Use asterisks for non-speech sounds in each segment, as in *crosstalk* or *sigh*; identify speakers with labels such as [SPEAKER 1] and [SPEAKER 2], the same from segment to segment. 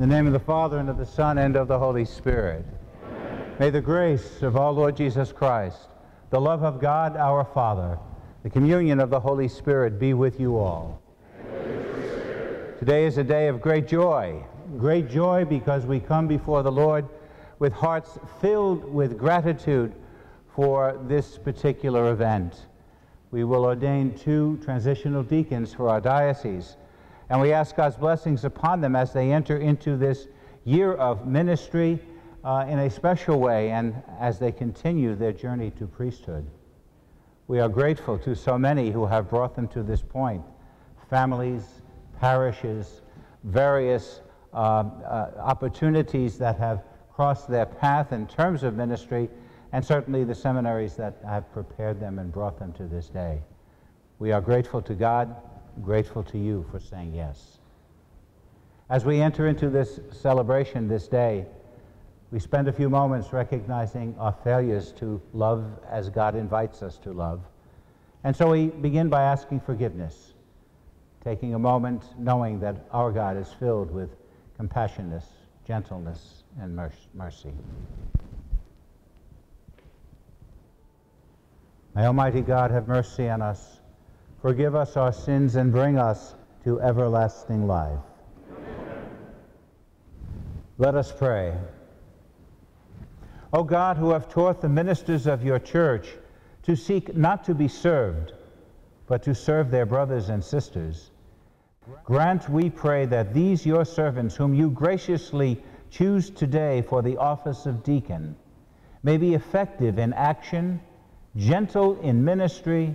[SPEAKER 1] In the name of the Father, and of the Son, and of the Holy Spirit. May the grace of our Lord Jesus Christ, the love of God our Father, the communion of the Holy Spirit be with you all. Today is a day of great joy. Great joy because we come before the Lord with hearts filled with gratitude for this particular event. We will ordain two transitional deacons for our diocese, and we ask God's blessings upon them as they enter into this year of ministry uh, in a special way and as they continue their journey to priesthood. We are grateful to so many who have brought them to this point families, parishes, various uh, uh, opportunities that have crossed their path in terms of ministry, and certainly the seminaries that have prepared them and brought them to this day. We are grateful to God, grateful to you for saying yes. As we enter into this celebration this day, we spend a few moments recognizing our failures to love as God invites us to love. And so we begin by asking forgiveness, taking a moment knowing that our God is filled with compassion, gentleness, and mercy. May Almighty God have mercy on us, forgive us our sins, and bring us to everlasting life. Let us pray. O God, who have taught the ministers of your church to seek not to be served, but to serve their brothers and sisters, grant, we pray, that these your servants, whom you graciously choose today for the office of deacon, may be effective in action, gentle in ministry,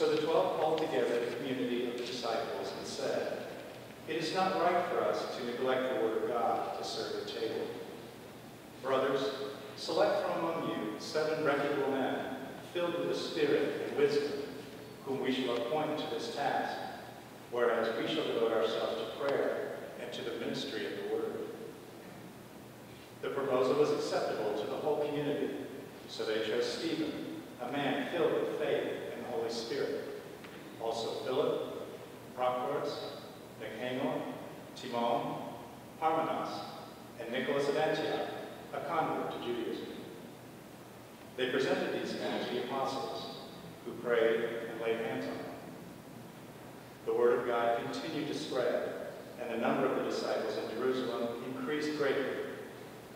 [SPEAKER 2] So the twelve called together the community of the disciples and said, It is not right for us to neglect the word of God to serve at table. Brothers, select from among you seven reputable men, filled with the Spirit and wisdom, whom we shall appoint to this task, whereas we shall devote ourselves to prayer and to the ministry of the Word. The proposal was acceptable to the whole community, so they chose Stephen, a man filled with faith Holy Spirit. Also Philip, Prochorus, Nicanor, Timon, Parmenas, and Nicholas of Antioch, a convert to Judaism. They presented these men to the apostles, who prayed and laid hands on them. The word of God continued to spread, and the number of the disciples in Jerusalem increased greatly.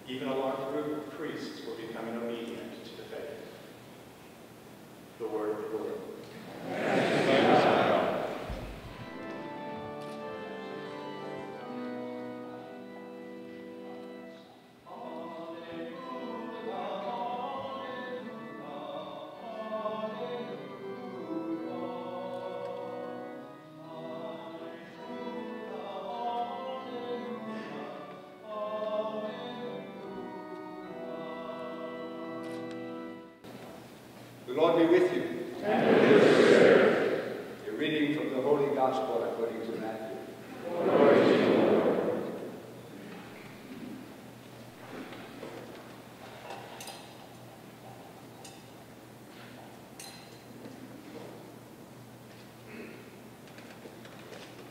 [SPEAKER 2] Even a large group of priests were becoming obedient Lord be with you.
[SPEAKER 3] And with your spirit.
[SPEAKER 2] A reading from the Holy Gospel according to Matthew.
[SPEAKER 3] Glory to you, Lord.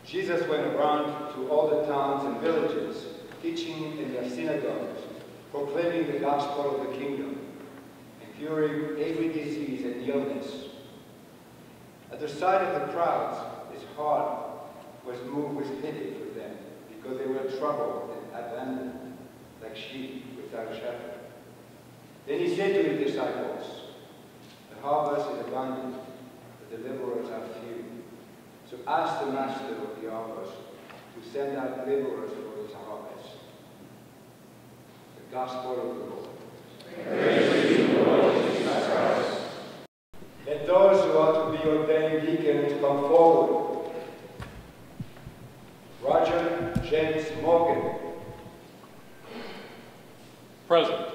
[SPEAKER 2] Jesus went around to all the towns and villages, teaching in their synagogues, proclaiming the gospel of the kingdom, and curing every At the sight of the crowds, his heart was moved with pity for them, because they were troubled and abandoned, like sheep without shepherd. Then he said to his disciples, The harvest is abundant, the laborers are few. So ask the master of the harvest to send out laborers for his harvest. The gospel of the Lord. Let those who are to be ordained deacons come forward. Roger James Morgan.
[SPEAKER 4] Present.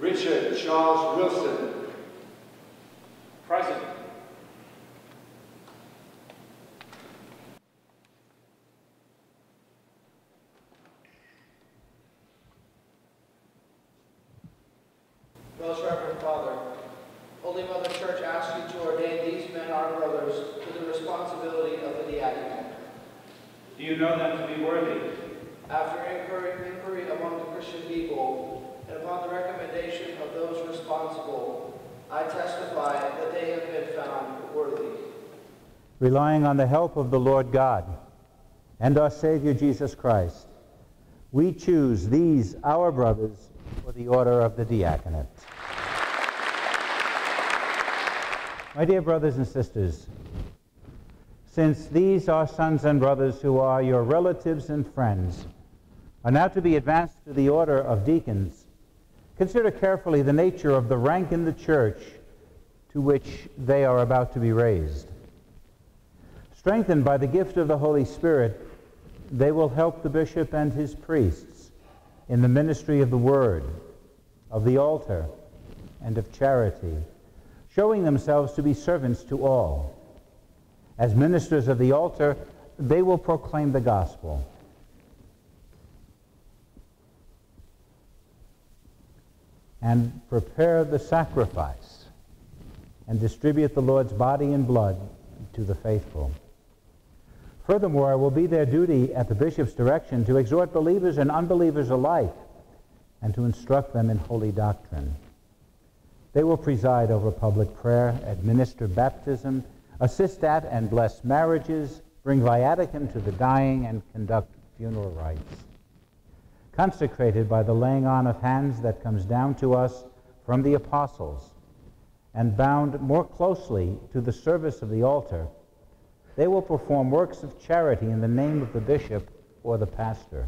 [SPEAKER 2] Richard Charles Wilson.
[SPEAKER 4] Present.
[SPEAKER 5] Most Reverend Father, Holy Mother Church asks you to ordain these men, our brothers, to the responsibility of the diaconate.
[SPEAKER 4] Do you know them to be worthy?
[SPEAKER 5] After inquiry, inquiry among the Christian people, and upon the recommendation of those responsible, I testify that they have been found worthy.
[SPEAKER 1] Relying on the help of the Lord God and our Savior Jesus Christ, we choose these, our brothers, for the order of the diaconate. My dear brothers and sisters, since these are sons and brothers who are your relatives and friends, are now to be advanced to the order of deacons, consider carefully the nature of the rank in the church to which they are about to be raised. Strengthened by the gift of the Holy Spirit, they will help the bishop and his priests in the ministry of the word, of the altar, and of charity, showing themselves to be servants to all. As ministers of the altar, they will proclaim the gospel. And prepare the sacrifice and distribute the Lord's body and blood to the faithful. Furthermore, it will be their duty at the bishop's direction to exhort believers and unbelievers alike and to instruct them in holy doctrine. They will preside over public prayer, administer baptism, assist at and bless marriages, bring viaticum to the dying, and conduct funeral rites. Consecrated by the laying on of hands that comes down to us from the apostles, and bound more closely to the service of the altar, they will perform works of charity in the name of the bishop or the pastor.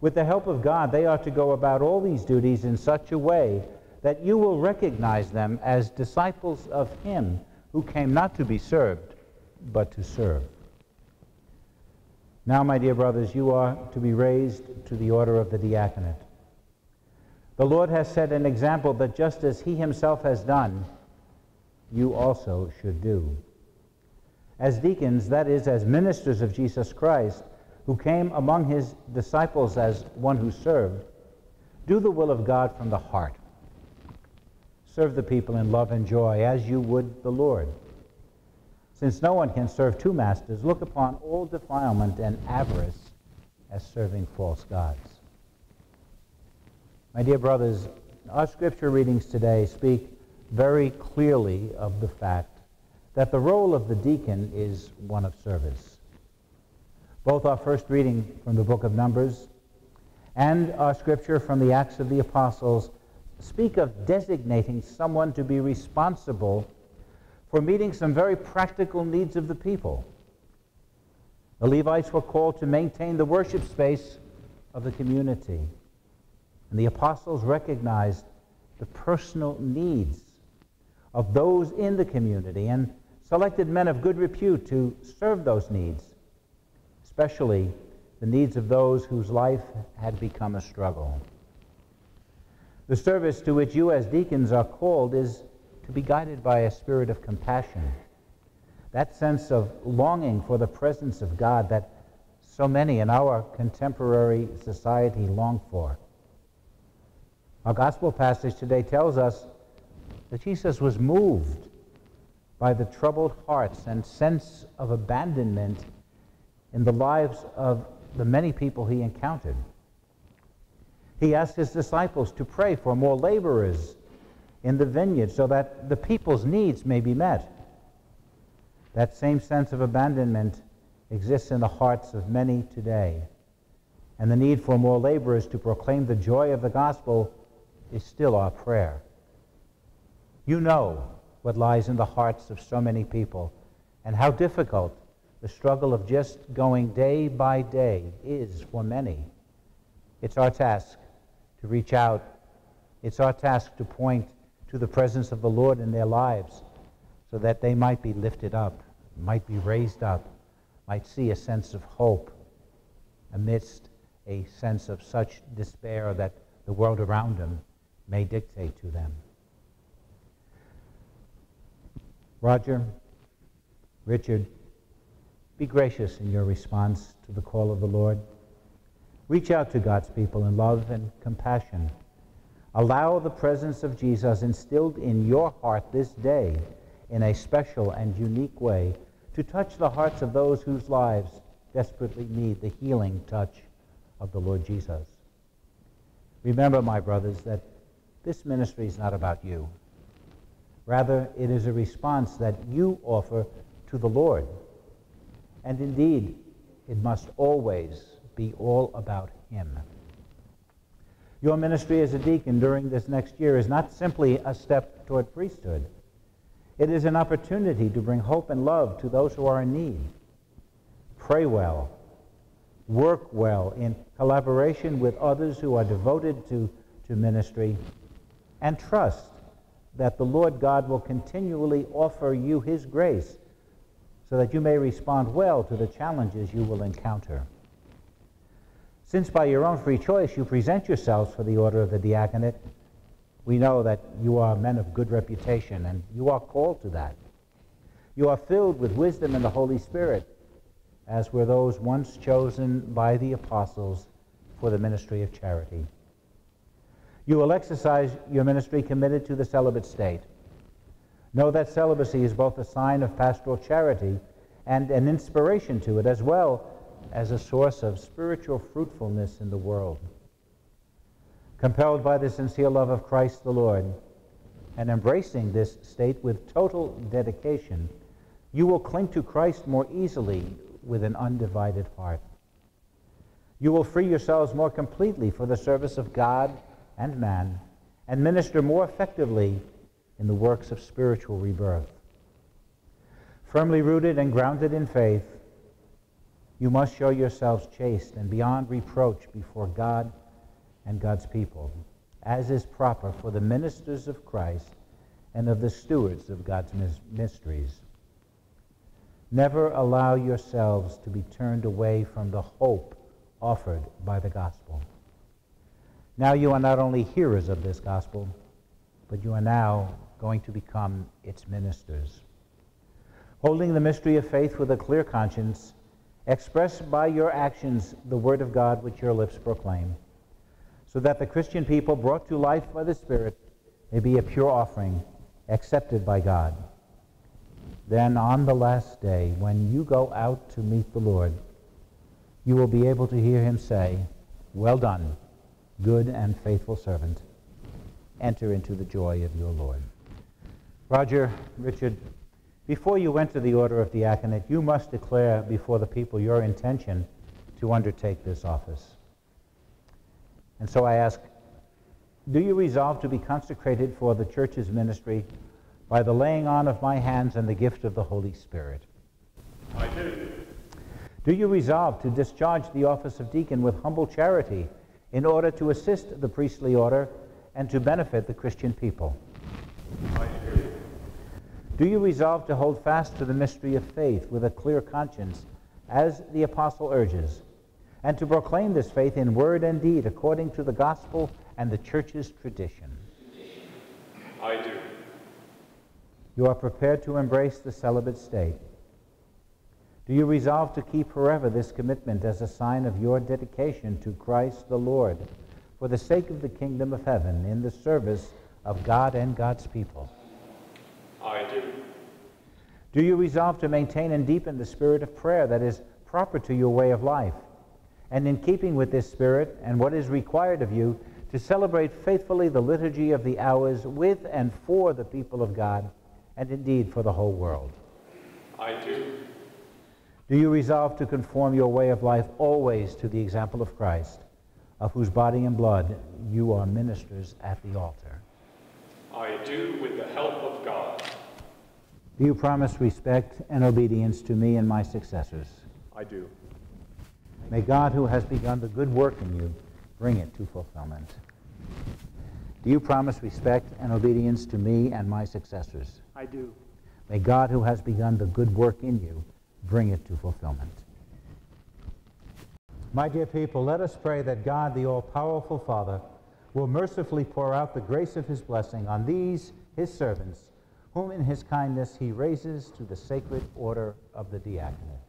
[SPEAKER 1] With the help of God, they are to go about all these duties in such a way that you will recognize them as disciples of Him who came not to be served, but to serve. Now, my dear brothers, you are to be raised to the order of the diaconate. The Lord has set an example that just as He Himself has done, you also should do. As deacons, that is, as ministers of Jesus Christ, who came among His disciples as one who served, do the will of God from the heart. Serve the people in love and joy as you would the Lord. Since no one can serve two masters, look upon all defilement and avarice as serving false gods. My dear brothers, our scripture readings today speak very clearly of the fact that the role of the deacon is one of service. Both our first reading from the book of Numbers and our scripture from the Acts of the Apostles speak of designating someone to be responsible for meeting some very practical needs of the people. The Levites were called to maintain the worship space of the community. And the apostles recognized the personal needs of those in the community and selected men of good repute to serve those needs, especially the needs of those whose life had become a struggle. The service to which you as deacons are called is to be guided by a spirit of compassion. That sense of longing for the presence of God that so many in our contemporary society long for. Our gospel passage today tells us that Jesus was moved by the troubled hearts and sense of abandonment in the lives of the many people he encountered. He asked his disciples to pray for more laborers in the vineyard so that the people's needs may be met. That same sense of abandonment exists in the hearts of many today. And the need for more laborers to proclaim the joy of the gospel is still our prayer. You know what lies in the hearts of so many people and how difficult the struggle of just going day by day is for many. It's our task to reach out. It's our task to point to the presence of the Lord in their lives so that they might be lifted up, might be raised up, might see a sense of hope amidst a sense of such despair that the world around them may dictate to them. Roger, Richard, be gracious in your response to the call of the Lord. Reach out to God's people in love and compassion. Allow the presence of Jesus instilled in your heart this day in a special and unique way to touch the hearts of those whose lives desperately need the healing touch of the Lord Jesus. Remember, my brothers, that this ministry is not about you. Rather, it is a response that you offer to the Lord. And indeed, it must always be all about Him. Your ministry as a deacon during this next year is not simply a step toward priesthood. It is an opportunity to bring hope and love to those who are in need. Pray well, work well in collaboration with others who are devoted to, to ministry, and trust that the Lord God will continually offer you His grace so that you may respond well to the challenges you will encounter. Since by your own free choice you present yourselves for the order of the diaconate, we know that you are men of good reputation and you are called to that. You are filled with wisdom and the Holy Spirit, as were those once chosen by the apostles for the ministry of charity. You will exercise your ministry committed to the celibate state. Know that celibacy is both a sign of pastoral charity and an inspiration to it, as well as a source of spiritual fruitfulness in the world. Compelled by the sincere love of Christ the Lord and embracing this state with total dedication, you will cling to Christ more easily with an undivided heart. You will free yourselves more completely for the service of God and man and minister more effectively in the works of spiritual rebirth. Firmly rooted and grounded in faith, you must show yourselves chaste and beyond reproach before God and God's people, as is proper for the ministers of Christ and of the stewards of God's mysteries. Never allow yourselves to be turned away from the hope offered by the gospel. Now you are not only hearers of this gospel, but you are now going to become its ministers. Holding the mystery of faith with a clear conscience, express by your actions the word of God which your lips proclaim, so that the Christian people brought to life by the Spirit may be a pure offering accepted by God. Then on the last day, when you go out to meet the Lord, you will be able to hear him say, Well done, good and faithful servant. Enter into the joy of your Lord. Roger, Richard, before you enter the order of diaconate, you must declare before the people your intention to undertake this office. And so I ask, do you resolve to be consecrated for the church's ministry by the laying on of my hands and the gift of the Holy Spirit?
[SPEAKER 4] I do.
[SPEAKER 1] Do you resolve to discharge the office of deacon with humble charity in order to assist the priestly order and to benefit the Christian people?
[SPEAKER 4] I do.
[SPEAKER 1] Do you resolve to hold fast to the mystery of faith with a clear conscience, as the apostle urges, and to proclaim this faith in word and deed according to the gospel and the church's tradition?
[SPEAKER 4] I do.
[SPEAKER 1] You are prepared to embrace the celibate state. Do you resolve to keep forever this commitment as a sign of your dedication to Christ the Lord for the sake of the kingdom of heaven in the service of God and God's people?
[SPEAKER 4] I do.
[SPEAKER 1] Do you resolve to maintain and deepen the spirit of prayer that is proper to your way of life, and in keeping with this spirit and what is required of you, to celebrate faithfully the liturgy of the hours with and for the people of God, and indeed for the whole world.
[SPEAKER 4] I do.
[SPEAKER 1] Do you resolve to conform your way of life always to the example of Christ, of whose body and blood you are ministers at the altar?
[SPEAKER 4] I do with the help of God.
[SPEAKER 1] Do you promise respect and obedience to me and my successors?
[SPEAKER 4] I do.
[SPEAKER 1] May God, who has begun the good work in you, bring it to fulfillment. Do you promise respect and obedience to me and my successors?
[SPEAKER 6] I do.
[SPEAKER 1] May God, who has begun the good work in you, bring it to fulfillment. My dear people, let us pray that God, the all powerful Father, will mercifully pour out the grace of his blessing on these, his servants, whom in his kindness he raises to the sacred order of the diaconate.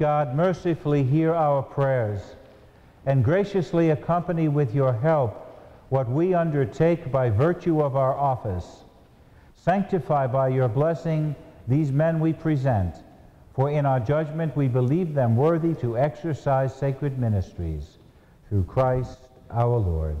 [SPEAKER 1] God, mercifully hear our prayers and graciously accompany with your help what we undertake by virtue of our office. Sanctify by your blessing these men we present, for in our judgment we believe them worthy to exercise sacred ministries. Through Christ our Lord.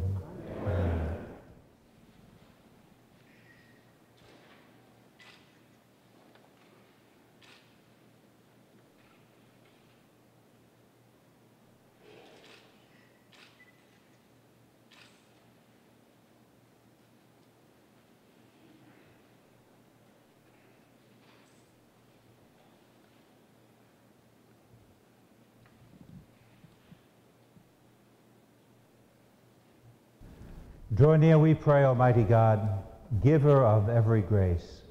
[SPEAKER 1] Draw near, we pray, Almighty God, giver of every grace,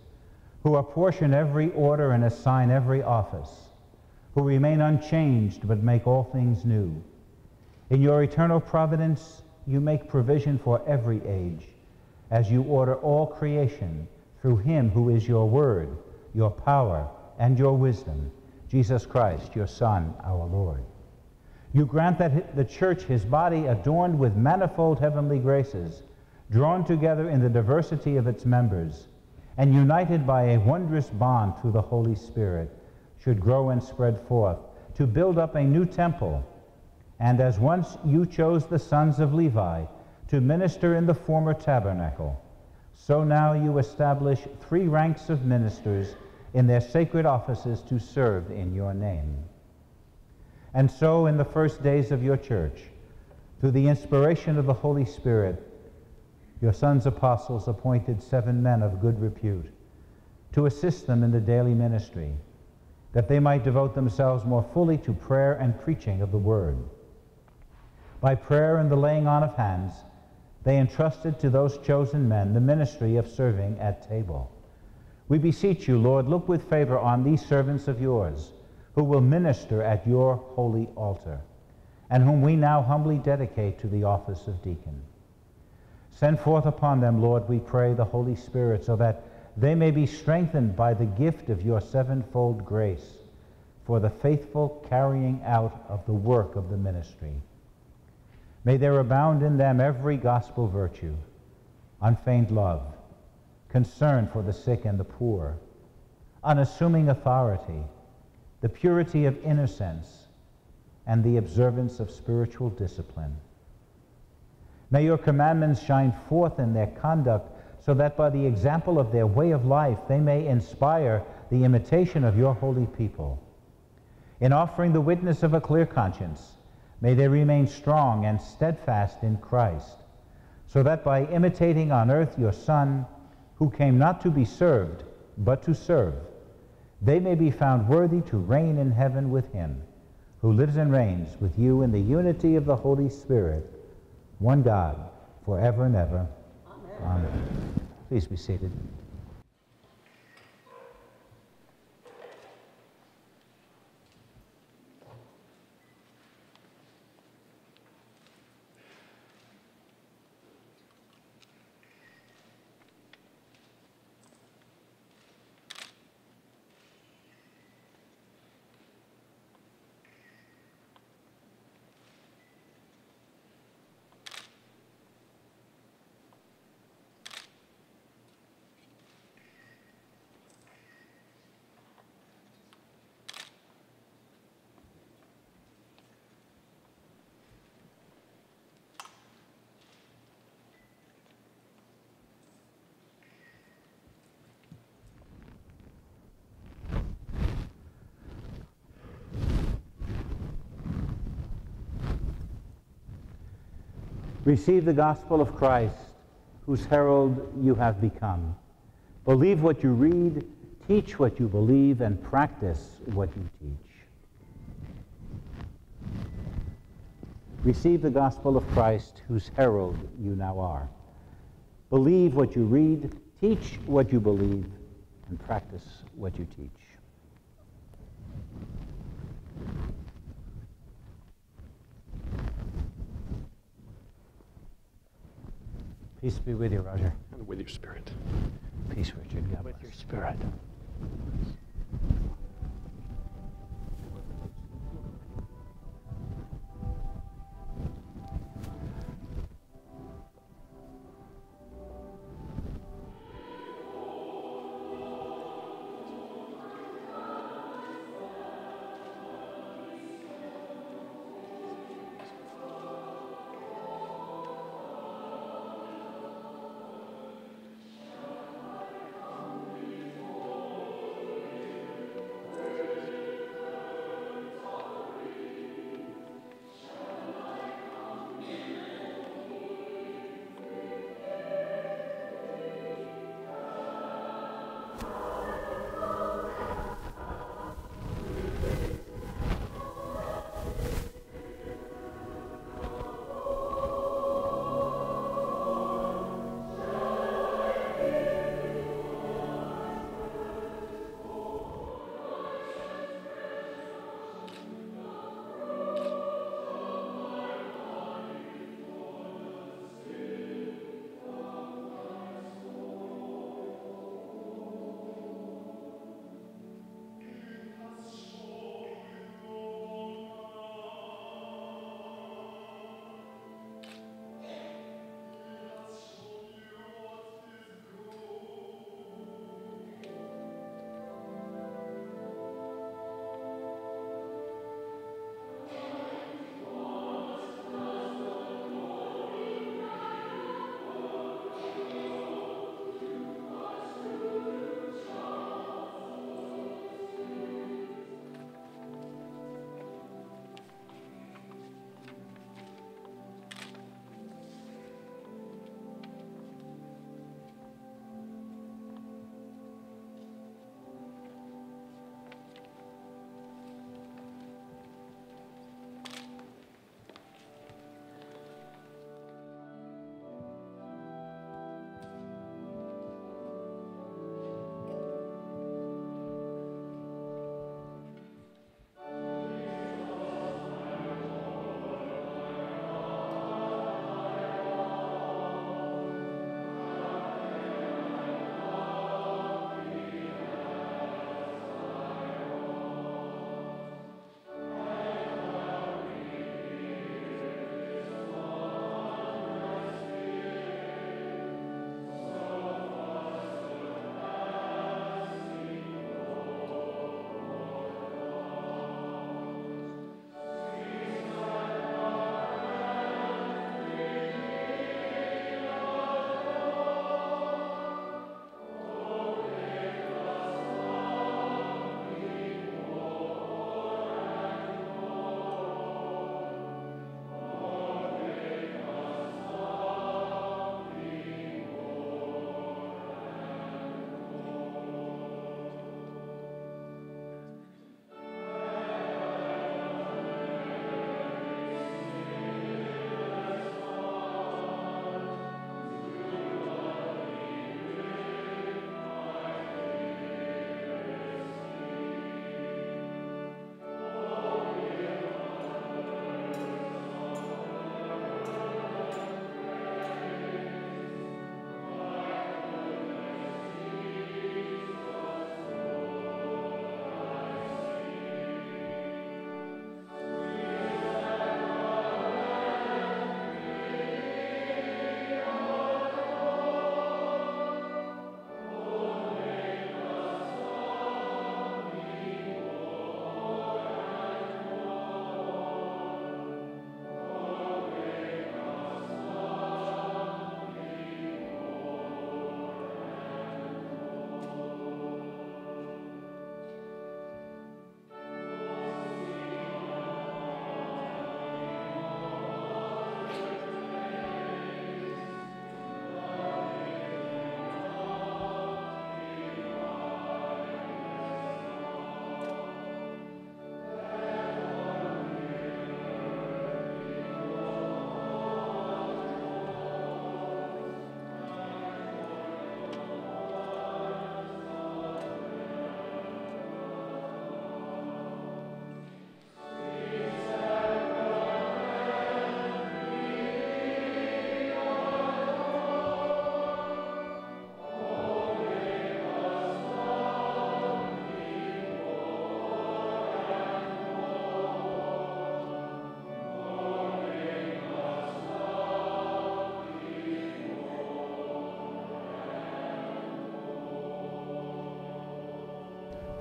[SPEAKER 1] who apportion every order and assign every office, who remain unchanged but make all things new. In your eternal providence, you make provision for every age, as you order all creation through him who is your word, your power, and your wisdom, Jesus Christ, your Son, our Lord. You grant that the church, his body, adorned with manifold heavenly graces, drawn together in the diversity of its members, and united by a wondrous bond through the Holy Spirit, should grow and spread forth to build up a new temple. And as once you chose the sons of Levi to minister in the former tabernacle, so now you establish three ranks of ministers in their sacred offices to serve in your name. And so, in the first days of your church, through the inspiration of the Holy Spirit, your sons apostles appointed seven men of good repute to assist them in the daily ministry, that they might devote themselves more fully to prayer and preaching of the word. By prayer and the laying on of hands, they entrusted to those chosen men the ministry of serving at table. We beseech you, Lord, look with favor on these servants of yours who will minister at your holy altar, and whom we now humbly dedicate to the office of deacon. Send forth upon them, Lord, we pray, the Holy Spirit, so that they may be strengthened by the gift of your sevenfold grace for the faithful carrying out of the work of the ministry. May there abound in them every gospel virtue, unfeigned love, concern for the sick and the poor, unassuming authority, the purity of innocence, and the observance of spiritual discipline. May your commandments shine forth in their conduct so that by the example of their way of life they may inspire the imitation of your holy people. In offering the witness of a clear conscience, may they remain strong and steadfast in Christ, so that by imitating on earth your Son, who came not to be served, but to serve, they may be found worthy to reign in heaven with him, who lives and reigns with you in the unity of the Holy Spirit, one God, forever and ever. Amen. Amen. Please be seated. Receive the gospel of Christ, whose herald you have become. Believe what you read, teach what you believe, and practice what you teach. Receive the gospel of Christ, whose herald you now are. Believe what you read, teach what you believe, and practice what you teach. Peace be with you, Roger.
[SPEAKER 4] And with your spirit.
[SPEAKER 1] Peace, Richard. God with your spirit.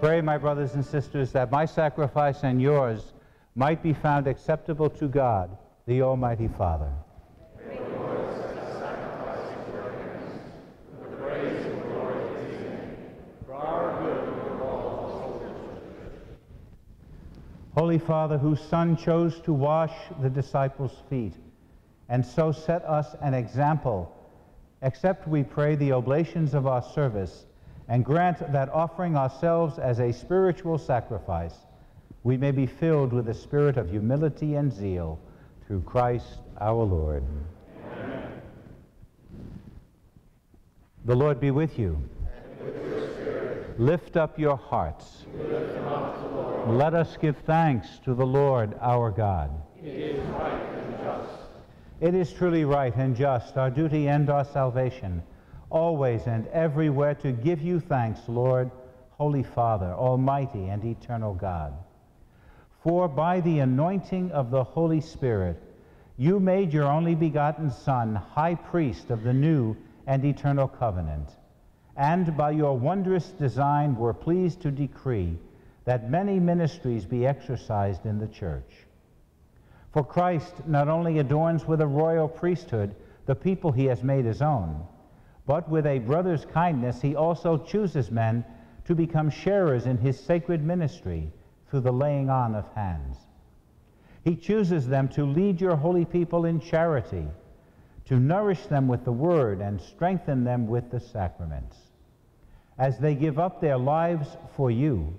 [SPEAKER 1] Pray, my brothers and sisters, that my sacrifice and yours might be found acceptable to God, the Almighty Father. Holy Father, whose Son chose to wash the disciples' feet, and so set us an example, accept, we pray, the oblations of our service, and grant that offering ourselves as a spiritual sacrifice, we may be filled with the spirit of humility and zeal through Christ our Lord. Amen. The Lord be with you. Lift up your hearts. Let us give thanks to the Lord our God.
[SPEAKER 3] It is right and just.
[SPEAKER 1] It is truly right and just, our duty and our salvation, always and everywhere to give you thanks, Lord, Holy Father, Almighty and eternal God. For by the anointing of the Holy Spirit, you made your only begotten Son high priest of the new and eternal covenant, and by your wondrous design were pleased to decree that many ministries be exercised in the church. For Christ not only adorns with a royal priesthood the people he has made his own, but with a brother's kindness he also chooses men to become sharers in his sacred ministry through the laying on of hands. He chooses them to lead your holy people in charity, to nourish them with the word and strengthen them with the sacraments. As they give up their lives for you,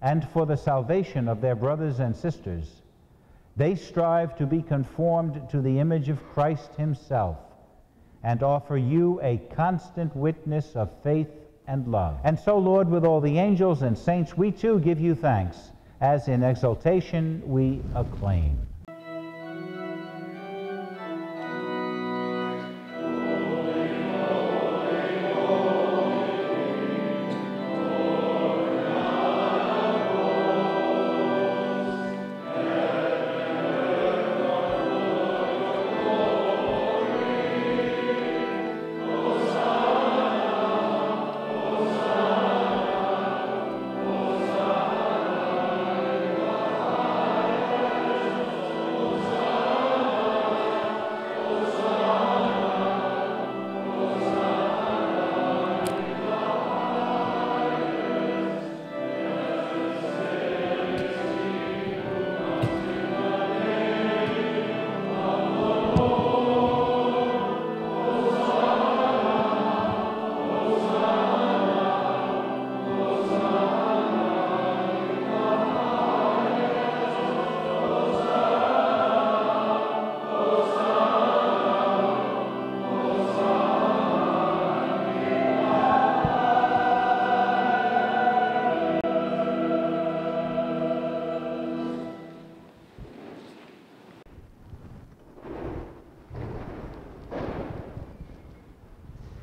[SPEAKER 1] and for the salvation of their brothers and sisters. They strive to be conformed to the image of Christ himself and offer you a constant witness of faith and love. And so, Lord, with all the angels and saints, we too give you thanks, as in exultation we acclaim.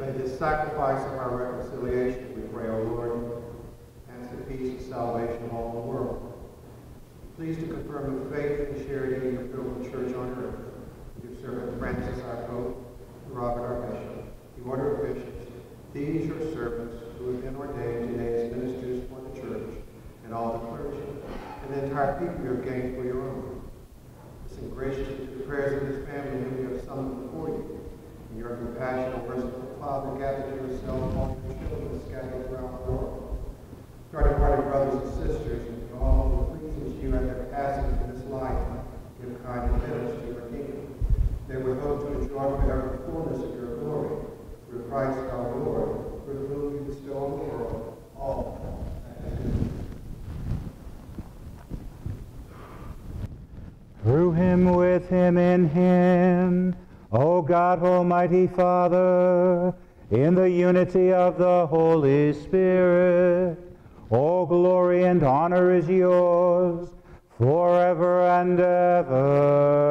[SPEAKER 6] May this sacrifice of our reconciliation, we pray, O Lord, and the peace and salvation of all the world. Please to confirm the faith and charity in your beautiful church on earth. Your servant Francis, our Pope, Robert, our Bishop, the order of bishops, these your servants who have been ordained today as ministers for the church, and all the clergy, and the entire people you have gained for your own. Listen graciously to the prayers of this family whom you have summoned before you. In your compassion, O merciful Father, gather to yourself all your children scattered around the world. To our departed brothers and sisters, and all who pleases you at their passing from this life, give kind attendance to your kingdom. They will hope to enjoy forever the fullness of your glory, through Christ our Lord, through whom you bestow on the world all
[SPEAKER 1] Through him, with him, in him, O God, Almighty Father, in the unity of the Holy Spirit, all glory and honor is yours forever and ever.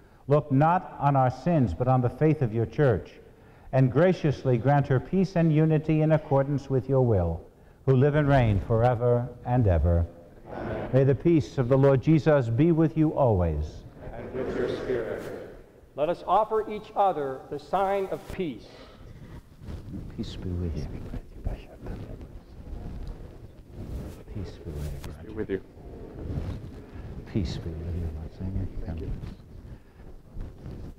[SPEAKER 1] Look not on our sins, but on the faith of your church, and graciously grant her peace and unity in accordance with your will, who live and reign forever and ever. Amen. May the peace of the Lord Jesus be with you always.
[SPEAKER 4] And with your spirit.
[SPEAKER 3] Let us offer each other the sign of peace.
[SPEAKER 1] Peace be with you. Peace be with you.
[SPEAKER 4] Peace be with you.
[SPEAKER 1] Peace be with you, Monsignor.
[SPEAKER 4] Thank you.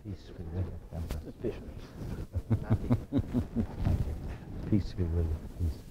[SPEAKER 1] Peace be with you. Peace be with you. Peace.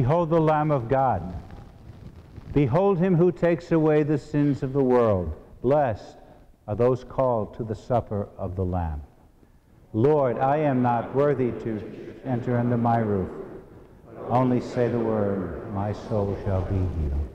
[SPEAKER 1] Behold the Lamb of God. Behold him who takes away the sins of the world. Blessed are those called to the supper of the Lamb. Lord, I am not worthy to enter under my roof. Only say the word, my soul shall be healed.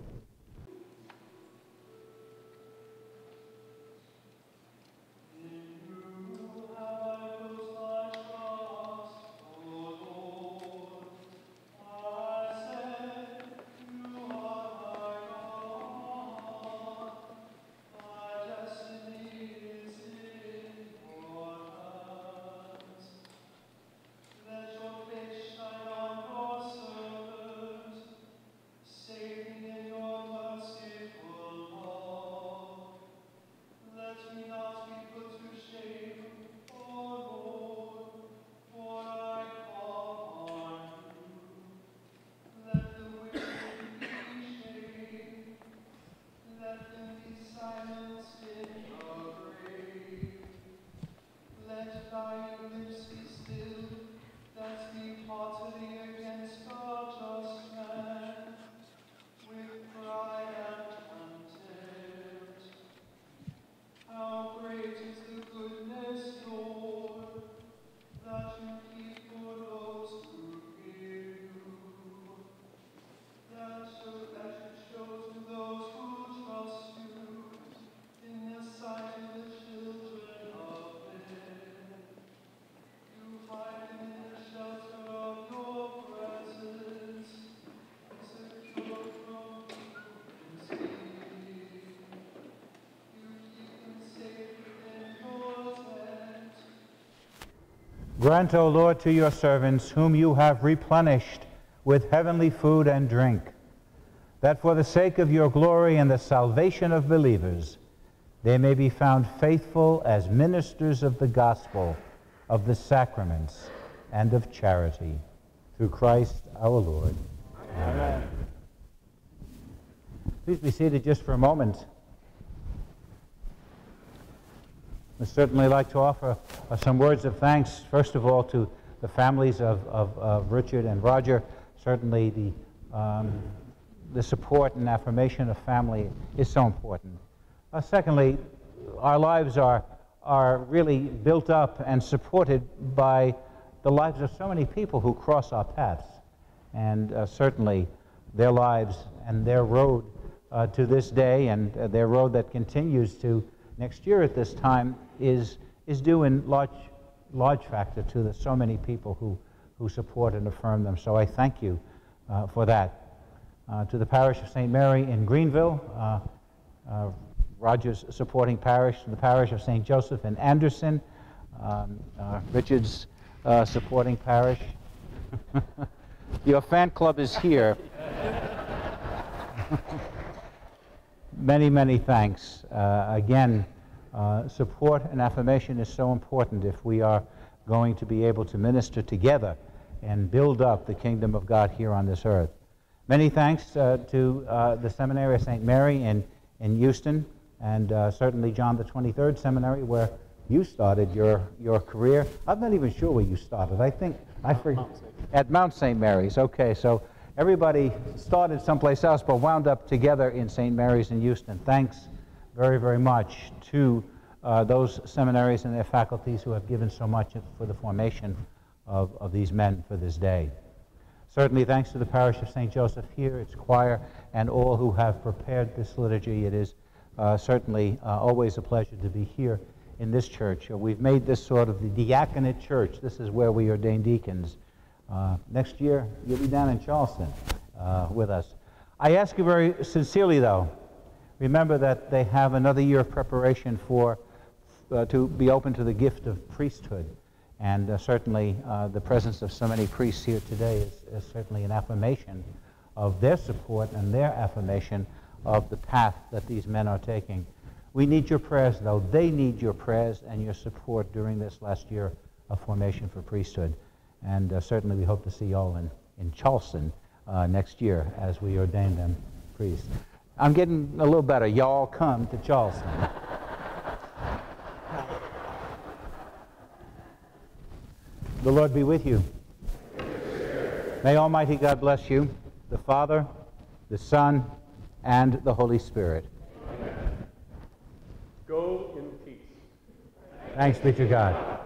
[SPEAKER 1] silence in your grave. Let thy Grant, O Lord, to your servants, whom you have replenished with heavenly food and drink, that for the sake of your glory and the salvation of believers, they may be found faithful as ministers of the gospel, of the sacraments, and of charity. Through Christ our Lord. Amen. Please be seated just for a moment. I'd certainly like to offer uh, some words of thanks, first of all, to the families of, of, of Richard and Roger. Certainly, the, um, the support and affirmation of family is so important. Uh, secondly, our lives are, are really built up and supported by the lives of so many people who cross our paths. And uh, certainly, their lives and their road uh, to this day and uh, their road that continues to next year at this time is, is due in large, large factor to the so many people who, who support and affirm them. So I thank you uh, for that. Uh, to the parish of St. Mary in Greenville, uh, uh Rogers supporting parish, to the parish of St. Joseph in Anderson, um, uh, Richard's uh, supporting parish. *laughs* Your fan club is here. *laughs* many, many thanks. Again, uh, support and affirmation is so important if we are going to be able to minister together and build up the kingdom of God here on this earth. Many thanks uh, to uh, the Seminary of St. Mary in, in Houston, and uh, certainly John the 23rd Seminary, where you started your, your career. I'm not even sure where you started. I think I forget. At Mount St. Mary's. Okay, so everybody started someplace else but wound up together in St. Mary's in Houston. Thanks very, very much to uh, those seminaries and their faculties who have given so much for the formation of, of these men for this day. Certainly, thanks to the parish of St. Joseph here, its choir, and all who have prepared this liturgy, it is uh, certainly uh, always a pleasure to be here in this church. Uh, we've made this sort of the diaconate church. This is where we ordain deacons. Uh, next year, you'll be down in Charleston uh, with us. I ask you very sincerely, though, remember that they have another year of preparation for uh, to be open to the gift of priesthood. And uh, certainly uh, the presence of so many priests here today is, is, certainly an affirmation of their support and their affirmation of the path that these men are taking. We need your prayers, though. They need your prayers and your support during this last year of formation for priesthood. And uh, certainly we hope to see you all in, in Charleston uh, next year as we ordain them priests. I'm getting a little better. Y'all come to Charleston. The Lord be with you. May Almighty God bless you, the Father, the Son, and the Holy Spirit.
[SPEAKER 4] Go in peace.
[SPEAKER 1] Thanks be to God.